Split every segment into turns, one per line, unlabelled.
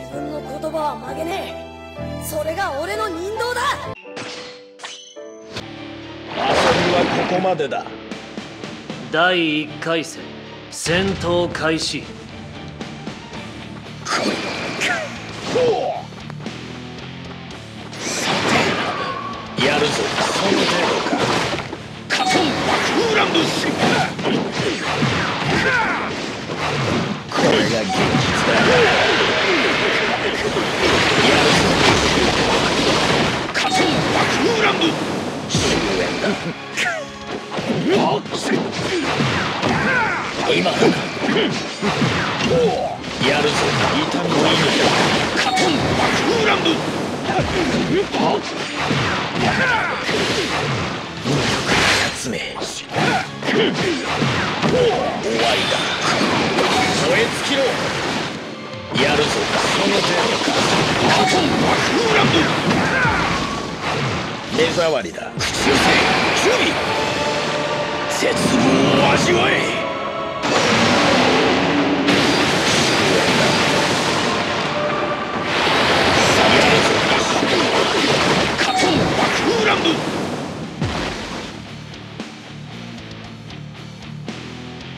自分の言葉は曲げねえ。それが俺の人道だ。
遊びはここまでだ。
第1回戦戦闘開始。
やるぞ。その程度か。カトンバクーランドシこれが現実だ今だかやるぞ。痛みの意味カトンバクーランド集め終わりだ。燃え尽きろやるぞ。その程度か目障りだ口寄せ備絶望を味わえ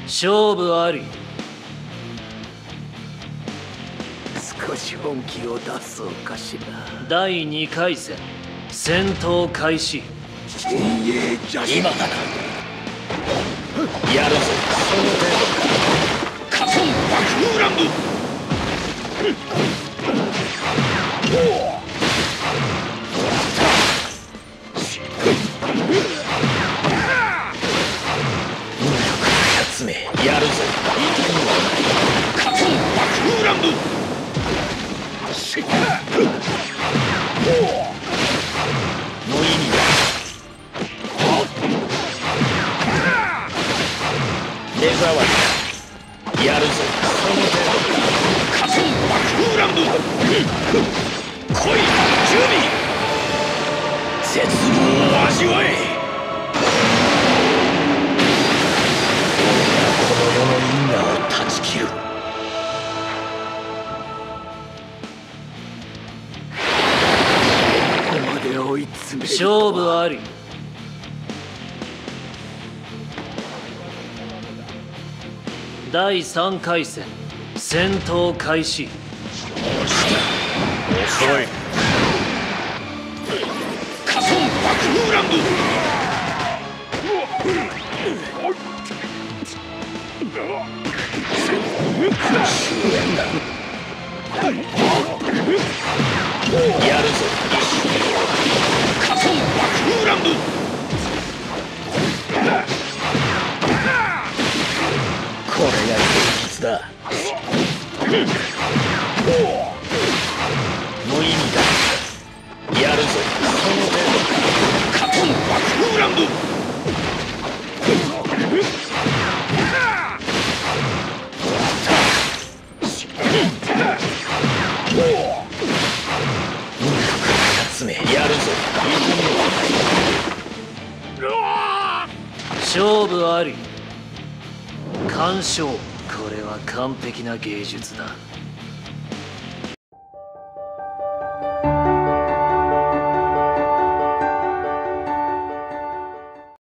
勝負あり。
少し本気を出そうかしら。
第2回戦戦闘開始。
陰影邪
今だな。やるぞ。その程度かカトンバクーランド集めやるぞ痛みはないカトンバクーランドしっ無意味だ目障りだやるぞその程度かカトンバクーランド
勝負あり第3回戦戦闘開始。
遅い。カトンバクーランド終焉だやるぞだ。無意味だ。やるぞ。その程度カトンバクーランド集めやるぞ。
勝負あり。鑑賞これは完璧な芸術だ。